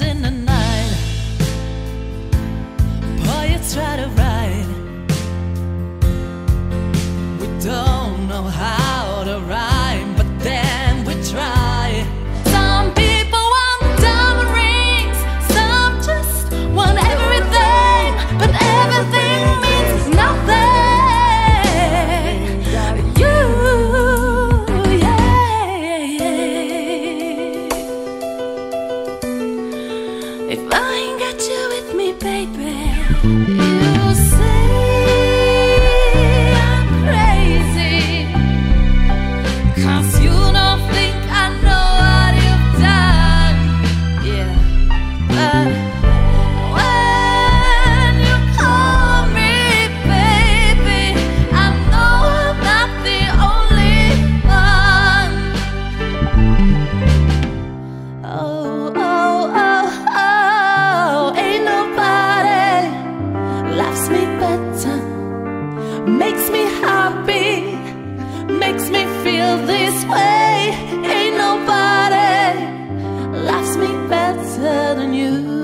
in the night. Boy, you try to ride. We don't know how to rhyme, I ain't got you with me, baby, Loves me better, makes me happy, makes me feel this way. Ain't nobody loves me better than you.